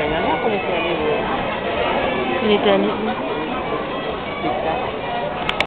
l'année dernière qu'on était euh, était allé.